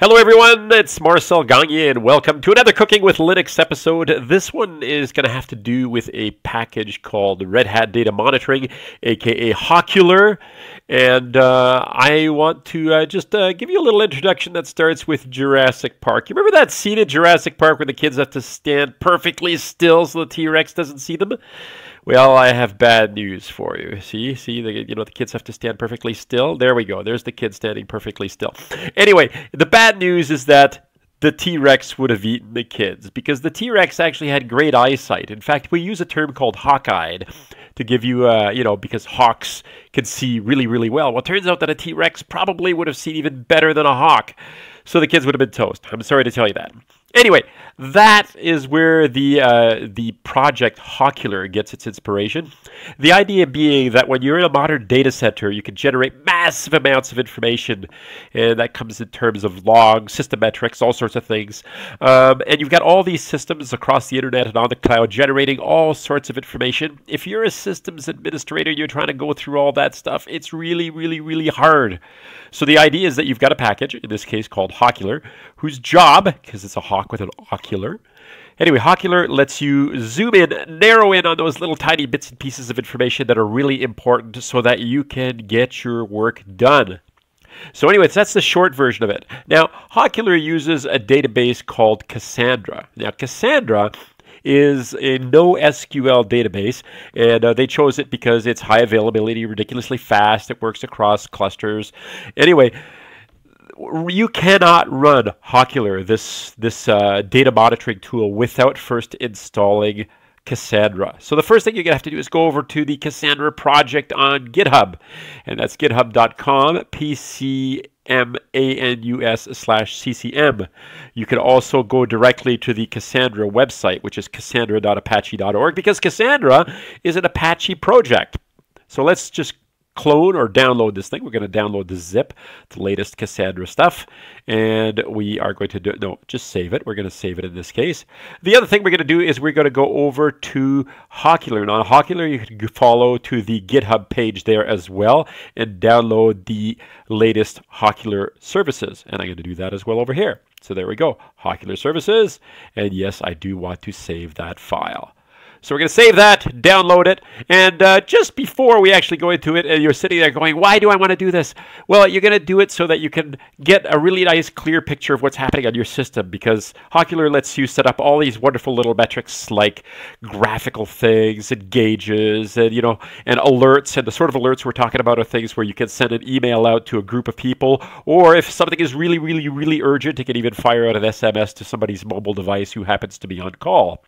Hello everyone, it's Marcel Gagné and welcome to another Cooking with Linux episode. This one is going to have to do with a package called Red Hat Data Monitoring, aka Hawkular. And uh, I want to uh, just uh, give you a little introduction that starts with Jurassic Park. You remember that scene in Jurassic Park where the kids have to stand perfectly still so the T-Rex doesn't see them? Well, I have bad news for you. See, see, the, you know, the kids have to stand perfectly still. There we go. There's the kid standing perfectly still. Anyway, the bad news is that the T-Rex would have eaten the kids because the T-Rex actually had great eyesight. In fact, we use a term called hawk-eyed to give you, uh, you know, because hawks can see really, really well. Well, it turns out that a T-Rex probably would have seen even better than a hawk. So the kids would have been toast. I'm sorry to tell you that. Anyway, that is where the uh, the project Hawkular gets its inspiration. The idea being that when you're in a modern data center, you can generate massive amounts of information, and that comes in terms of logs, system metrics, all sorts of things. Um, and you've got all these systems across the internet and on the cloud generating all sorts of information. If you're a systems administrator, you're trying to go through all that stuff. It's really, really, really hard. So the idea is that you've got a package, in this case called Hawkular, whose job, because it's a hawk with an ocular, Anyway, Hawkular lets you zoom in, narrow in on those little tiny bits and pieces of information that are really important so that you can get your work done. So anyways, that's the short version of it. Now, Hawkular uses a database called Cassandra. Now, Cassandra is a NoSQL database, and uh, they chose it because it's high availability, ridiculously fast, it works across clusters. Anyway, you cannot run Hawkular, this this uh, data monitoring tool, without first installing Cassandra. So the first thing you're going to have to do is go over to the Cassandra project on GitHub, and that's github.com, pcmanus slash ccm. You can also go directly to the Cassandra website, which is cassandra.apache.org, because Cassandra is an Apache project. So let's just clone or download this thing. We're going to download the zip, the latest Cassandra stuff, and we are going to do no, just save it. We're going to save it in this case. The other thing we're going to do is we're going to go over to Hawkular. Now, on Hawkular, you can follow to the GitHub page there as well and download the latest Hawkular services. And I'm going to do that as well over here. So there we go, Hawkular services. And yes, I do want to save that file. So we're going to save that, download it, and uh, just before we actually go into it, and you're sitting there going, why do I want to do this? Well, you're going to do it so that you can get a really nice, clear picture of what's happening on your system, because Hawkular lets you set up all these wonderful little metrics like graphical things and gauges and, you know, and alerts, and the sort of alerts we're talking about are things where you can send an email out to a group of people, or if something is really, really, really urgent, you can even fire out an SMS to somebody's mobile device who happens to be on call.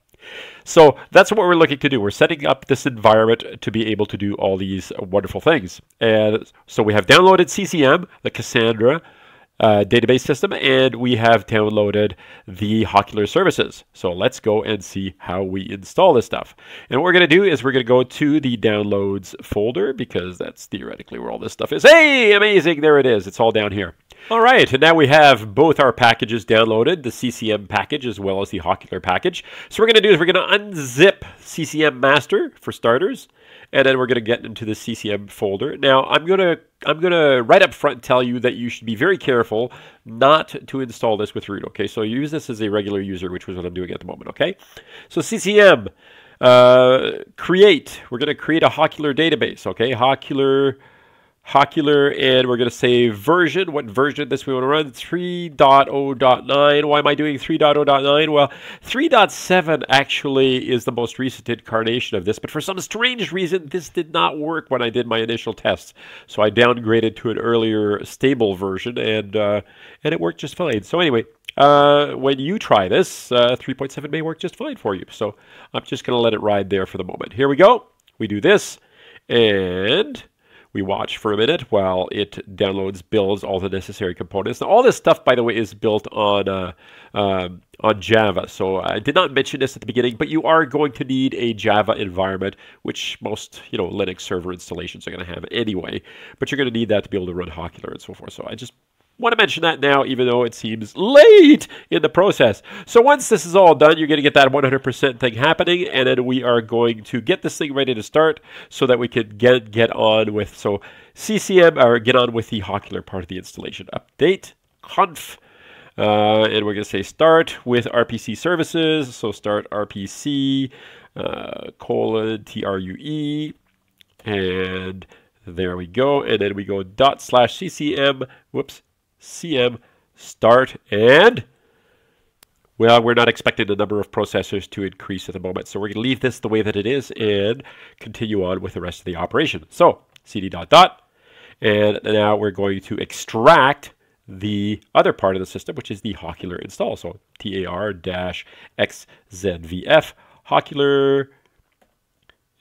So that's what we're looking to do. We're setting up this environment to be able to do all these wonderful things. And so we have downloaded CCM, the Cassandra uh, database system, and we have downloaded the Hawkular services. So let's go and see how we install this stuff. And what we're going to do is we're going to go to the downloads folder because that's theoretically where all this stuff is. Hey, amazing, there it is. It's all down here. All right, and now we have both our packages downloaded, the CCM package as well as the Hawkular package. So what we're going to do is we're going to unzip CCM master for starters, and then we're going to get into the CCM folder. Now, I'm going to I'm going to right up front tell you that you should be very careful not to install this with root, okay? So use this as a regular user, which is what I'm doing at the moment, okay? So CCM, uh, create. We're going to create a Hawkular database, okay? Hawkular Hawkular, and we're going to say version. What version of this we want to run? 3.0.9. Why am I doing 3.0.9? Well, 3.7 actually is the most recent incarnation of this, but for some strange reason, this did not work when I did my initial tests. So I downgraded to an earlier stable version, and uh, and it worked just fine. So anyway, uh, when you try this, uh, 3.7 may work just fine for you. So I'm just going to let it ride there for the moment. Here we go. We do this, and we watch for a minute while it downloads, builds all the necessary components. Now, all this stuff, by the way, is built on uh, uh, on Java. So I did not mention this at the beginning, but you are going to need a Java environment, which most you know Linux server installations are going to have anyway. But you're going to need that to be able to run Hawkular and so forth. So I just want to mention that now, even though it seems late in the process. So once this is all done, you're going to get that 100% thing happening, and then we are going to get this thing ready to start so that we can get get on with so CCM or get on with the Hawkular part of the installation. Update conf Uh, and we're going to say start with RPC services. So start RPC uh, colon TRUE. And there we go. And then we go dot slash CCM, whoops, CM start. And, well, we're not expecting the number of processors to increase at the moment. So we're going to leave this the way that it is and continue on with the rest of the operation. So cd dot dot. And now we're going to extract the other part of the system, which is the Hawkular install. So tar dash xzvf Hawkular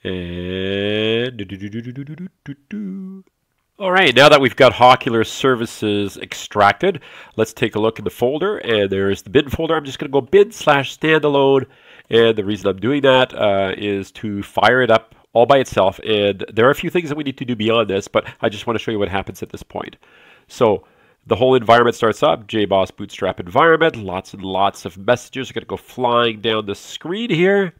and all right, now that we've got Hawkular services extracted, let's take a look in the folder. And there's the bin folder. I'm just going to go bin slash standalone. And the reason I'm doing that uh, is to fire it up all by itself. And there are a few things that we need to do beyond this, but I just want to show you what happens at this point. So the whole environment starts up, JBoss Bootstrap environment, lots and lots of messages are going to go flying down the screen here.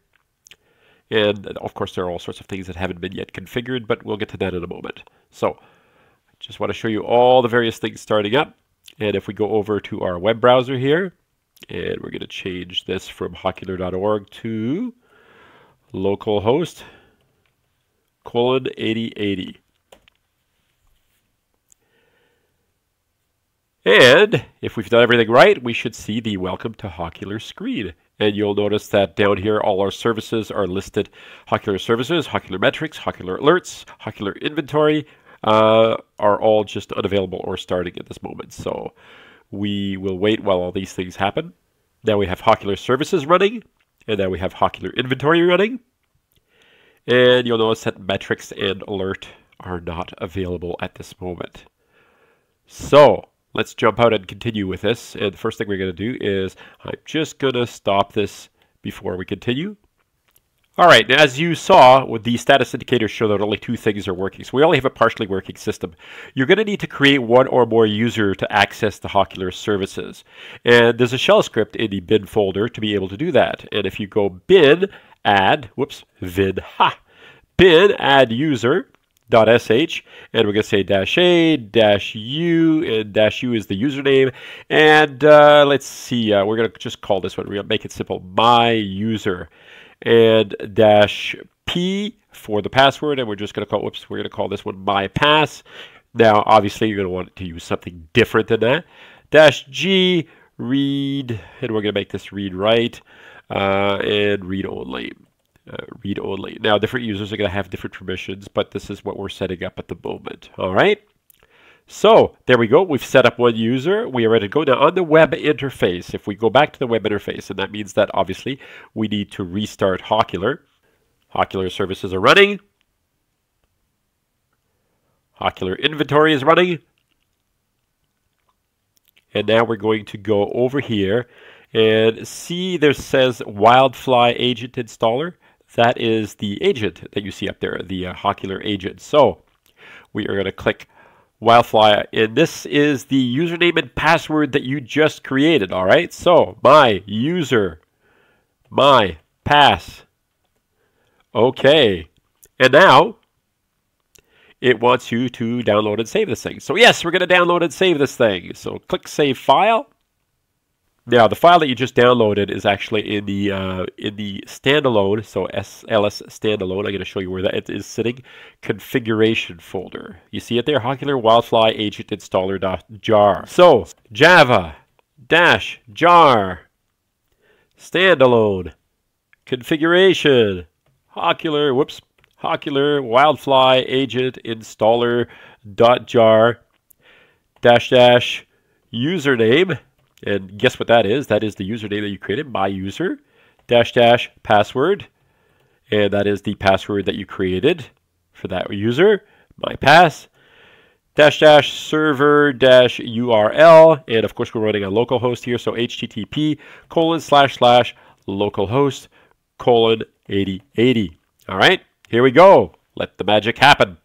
And of course, there are all sorts of things that haven't been yet configured, but we'll get to that in a moment. So just want to show you all the various things starting up. And if we go over to our web browser here, and we're going to change this from hawkular.org to localhost colon 8080. And if we've done everything right, we should see the Welcome to Hawkular screen. And you'll notice that down here, all our services are listed. Hawkular services, Hawkular metrics, Hawkular alerts, Hawkular inventory uh, are all just unavailable or starting at this moment. So we will wait while all these things happen. Now we have Hawkular services running, and now we have Hawkular inventory running. And you'll notice that metrics and alert are not available at this moment. So let's jump out and continue with this. And the first thing we're going to do is I'm just going to stop this before we continue. All right, now as you saw, with the status indicators show that only two things are working. So we only have a partially working system. You're going to need to create one or more user to access the Hawkular services. And there's a shell script in the bin folder to be able to do that. And if you go bin add, whoops, vid, ha, bin add user, sh and we're going to say dash a dash u and dash u is the username and uh, let's see uh, we're going to just call this one we're going to make it simple my user and dash p for the password and we're just going to call whoops we're going to call this one my pass now obviously you're going to want to use something different than that dash g read and we're going to make this read write uh, and read only uh, read only. Now, different users are going to have different permissions, but this is what we're setting up at the moment. All right. So there we go. We've set up one user. We are ready to go. Now on the web interface, if we go back to the web interface, and that means that obviously we need to restart Hawkular. Hawkular services are running. Hawkular inventory is running. And now we're going to go over here and see there says Wildfly Agent Installer. That is the agent that you see up there, the uh, Hawkular agent. So we are going to click Wildfly, and eh, this is the username and password that you just created, all right? So my user, my pass. Okay. And now it wants you to download and save this thing. So yes, we're going to download and save this thing. So click Save File. Now, the file that you just downloaded is actually in the uh, in the standalone, so SLS standalone. I'm going to show you where that is sitting. Configuration folder. You see it there, Hawkular Wildfly Agent Installer jar. So Java dash jar standalone configuration Hawkular. Whoops, Hawkular Wildfly Agent Installer dot jar dash dash username and guess what that is? That is the username that you created, my user, dash dash password. And that is the password that you created for that user, my pass, dash dash server dash URL. And of course, we're running on localhost here. So HTTP colon slash slash localhost colon 8080. All right, here we go. Let the magic happen.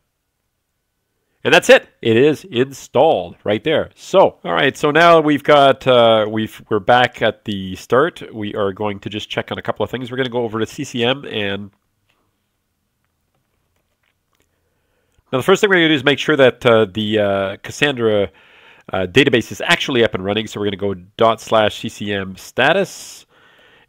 And that's it. It is installed right there. So, all right. So now we've got uh, we've we're back at the start. We are going to just check on a couple of things. We're going to go over to CCM and now the first thing we're going to do is make sure that uh, the uh, Cassandra uh, database is actually up and running. So we're going to go dot slash ccm status.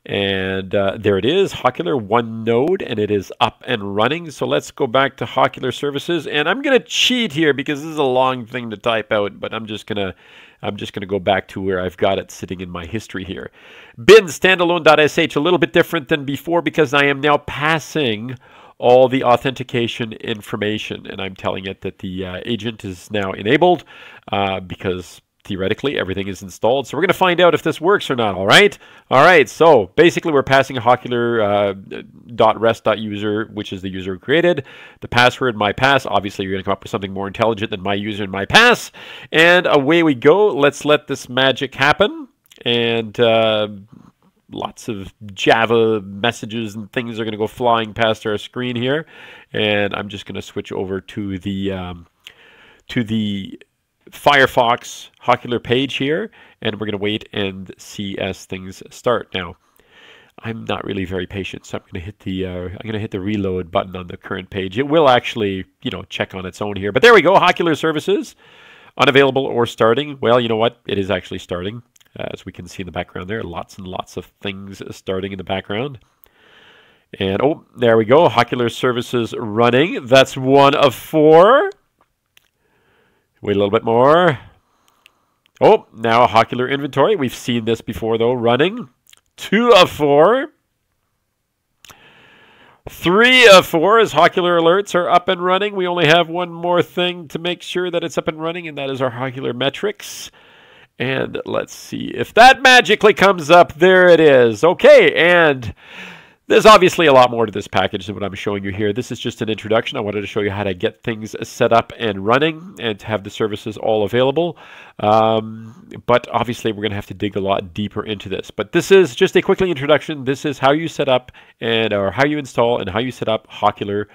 And uh, there it is, Hawkular one node, and it is up and running. So let's go back to Hawkular services, and I'm going to cheat here because this is a long thing to type out, but I'm just going to I'm just going to go back to where I've got it sitting in my history here. Bin standalone.sh, a little bit different than before because I am now passing all the authentication information, and I'm telling it that the uh, agent is now enabled uh, because theoretically everything is installed. So we're going to find out if this works or not, all right? All right, so basically we're passing a Hawkular.rest.user, uh, which is the user who created, the password, my pass. Obviously you're going to come up with something more intelligent than my user and my pass. And away we go. Let's let this magic happen. And uh, lots of Java messages and things are going to go flying past our screen here. And I'm just going to switch over to the... Um, to the Firefox Hawkular page here, and we're going to wait and see as things start. Now, I'm not really very patient, so I'm going to hit the uh, I'm going to hit the reload button on the current page. It will actually, you know, check on its own here. But there we go, Hawkular services, unavailable or starting. Well, you know what? It is actually starting, as we can see in the background there. Lots and lots of things starting in the background. And oh, there we go, Hawkular services running. That's one of four. Wait a little bit more. Oh, now a Hawkular inventory. We've seen this before, though, running. Two of four. Three of four as Hawkular alerts are up and running. We only have one more thing to make sure that it's up and running, and that is our Hawkular metrics. And let's see if that magically comes up. There it is. Okay, and there's obviously a lot more to this package than what I'm showing you here. This is just an introduction. I wanted to show you how to get things set up and running and to have the services all available. Um, but obviously, we're going to have to dig a lot deeper into this. But this is just a quickly introduction. This is how you set up and or how you install and how you set up Hawkular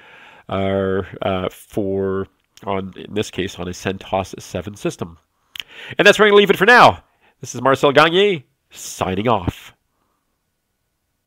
uh, uh, for, on in this case, on a CentOS 7 system. And that's where I'm going to leave it for now. This is Marcel Gagné signing off.